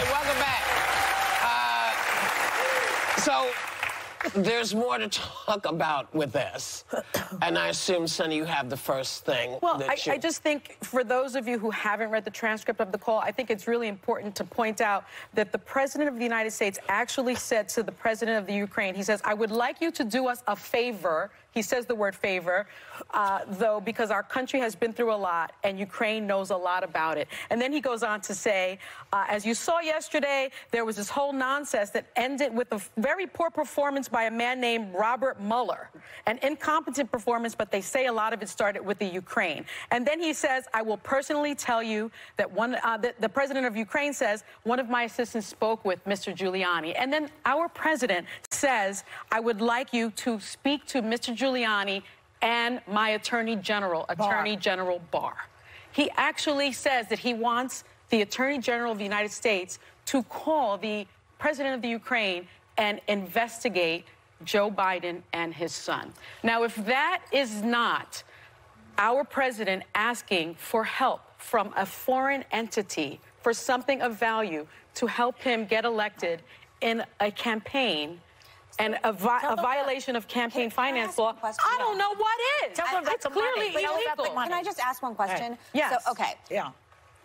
Hey, welcome back. Uh, so there's more to talk about with this. And I assume, Sunny, you have the first thing. Well, I, you... I, just think for those of you who haven't read the transcript of the call, I think it's really important to point out that the President of the United States actually said to the President of the Ukraine, he says, I would like you to do us a favor. He says the word favor, uh, though, because our country has been through a lot and Ukraine knows a lot about it. And then he goes on to say, uh, as you saw yesterday, there was this whole nonsense that ended with a very poor performance by a man named Robert Mueller, an incompetent performance, but they say a lot of it started with the Ukraine. And then he says, I will personally tell you that one, uh, the, the president of Ukraine says, one of my assistants spoke with Mr. Giuliani. And then our president says, I would like you to speak to Mr. Giuliani and my attorney general, Attorney Barr. General Barr. He actually says that he wants the Attorney General of the United States to call the president of the Ukraine and investigate Joe Biden and his son. Now, if that is not our president asking for help from a foreign entity for something of value to help him get elected in a campaign and a, vi a violation of campaign finance law, I don't know what is. Tell them it's clearly money. illegal. Can I just ask one question? Right. Yes. So, okay. Yeah.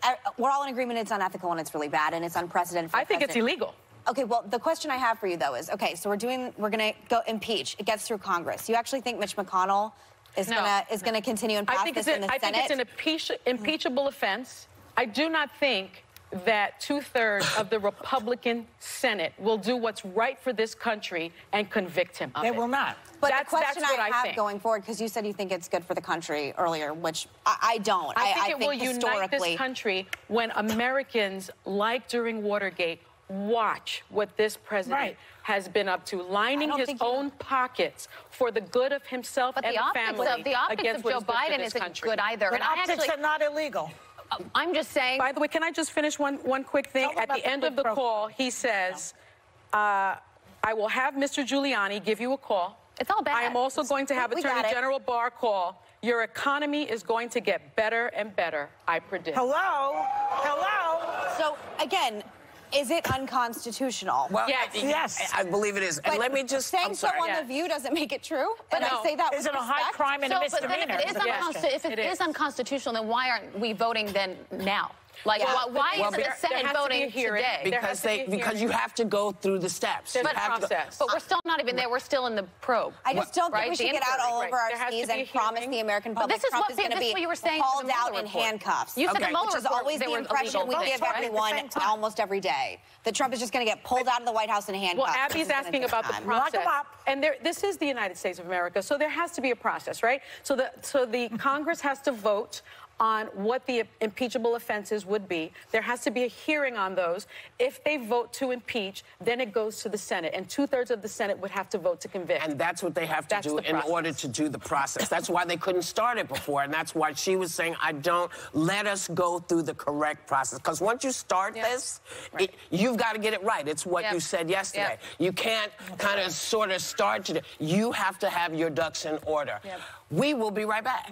Uh, we're all in agreement it's unethical and it's really bad and it's unprecedented. I think it's illegal. Okay, well, the question I have for you, though, is, okay, so we're doing, we're going to go impeach. It gets through Congress. You actually think Mitch McConnell is no, going to is no. going to continue and pass this in the I Senate? I think it's an impeach, impeachable offense. I do not think that two-thirds of the Republican Senate will do what's right for this country and convict him of they it. They will not. But that's, the question I, I have think. going forward, because you said you think it's good for the country earlier, which I, I don't. I, I think I it will unite this country when Americans, like during Watergate, watch what this president right. has been up to, lining his own pockets for the good of himself but and the, the family. Of, the optics of Joe Biden isn't country. good either. But optics actually, are not illegal. I'm just saying. By the way, can I just finish one, one quick thing? At the end of the call, he says, uh, I will have Mr. Giuliani give you a call. It's all bad. I am also going to have we Attorney General Barr call. Your economy is going to get better and better, I predict. Hello? Hello? So, again, is it unconstitutional? Well, yes. I, yes. I, I believe it is. But and let me just. saying I'm sorry. so on yes. the View doesn't make it true. But no. I say that. Is it a high crime and so, a misdemeanor? But then if it is, yes. if it, it is. is unconstitutional, then why aren't we voting then now? Like, yeah. why, why well, isn't the Senate voting here today? Because they, because you have to go through the steps. There's you a process. To, but we're still not even there. We're still in the probe. I just don't right? think we should get out all over our skis and promise the American public this is Trump what, is going to be you were saying hauled out in handcuffs. You said okay. the Mueller which is always the impression we give everyone almost every day. That Trump is just going to get pulled out of the White House in handcuffs. Well, Abby's asking about the process. And there, this is the United States of America, so there has to be a process, right? So the, so the Congress has to vote on what the impeachable offenses would be. There has to be a hearing on those. If they vote to impeach, then it goes to the Senate, and two-thirds of the Senate would have to vote to convict. And that's what they have to that's do in order to do the process. That's why they couldn't start it before, and that's why she was saying, I don't let us go through the correct process. Because once you start this, right. it, you've got to get it right. It's what yep. you said yesterday. Yep. You can't kind of sort of start today. You have to have your ducks in order. We will be right back.